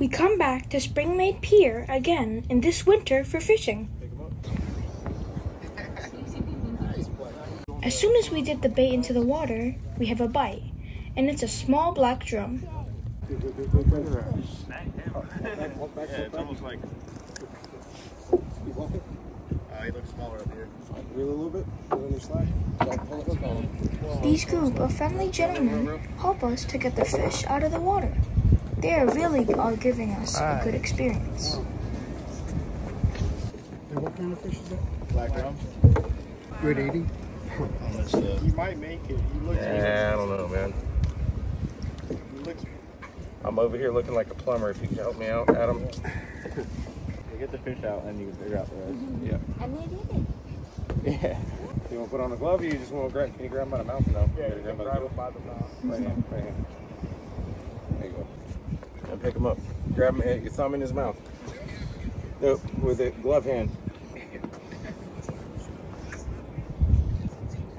We come back to Springmaid Pier again in this winter for fishing. As soon as we dip the bait into the water, we have a bite, and it's a small black drum. These group of friendly gentlemen help us to get the fish out of the water. They are really are giving us a good experience. And what kind of fish is that? Black drum. Grade 80? On this, uh, He might make it. He looks. Yeah, I don't know, man. I'm over here looking like a plumber. If you can help me out, Adam. you get the fish out and you can figure out the rest. Yeah. And they did it. Yeah. You want to put on a glove or you just want to grab, can you grab him by the mouth now? Yeah, Gotta you grab can him grab by the mouth. Right hand, right hand. There you go. And pick him up. Grab him, your thumb in his mouth. No, with a glove hand. There you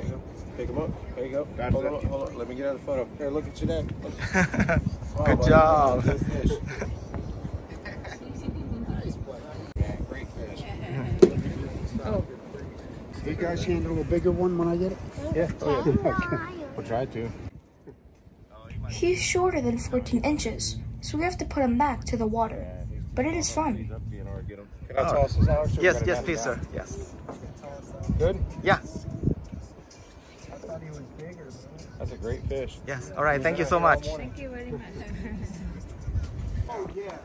go. Pick him up. There you go. Got hold on, hold on. Let me get out of the photo. Here, look at your neck. Oh, Good buddy, job. Good fish. Yeah, great fish. Oh. You guys handle a bigger one when I get it? Yeah. Oh, yeah. We'll try to. He's shorter than 14 inches, so we have to put him back to the water. But it is fun. He's up in order to get him. Can I toss this out? Yes, yes, please, sir. down. Yes. Good? Yeah. I thought he was bigger. That's a great fish. Yes. All right. Thank you so much. Thank you very much. Oh, yeah.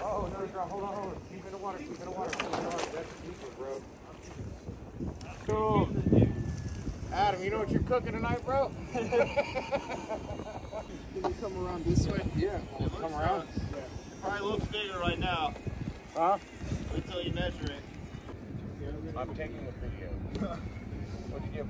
Oh, no, no, hold on, hold on. Keep in the water, keep in the water, keep in the water. That's a deep one, bro. Cool. Adam, you know what you're cooking tonight, bro? Can you come around this way? yeah. Come around. Probably looks bigger right now. Huh? Wait till you measure it. I'm taking a video. What'd you get,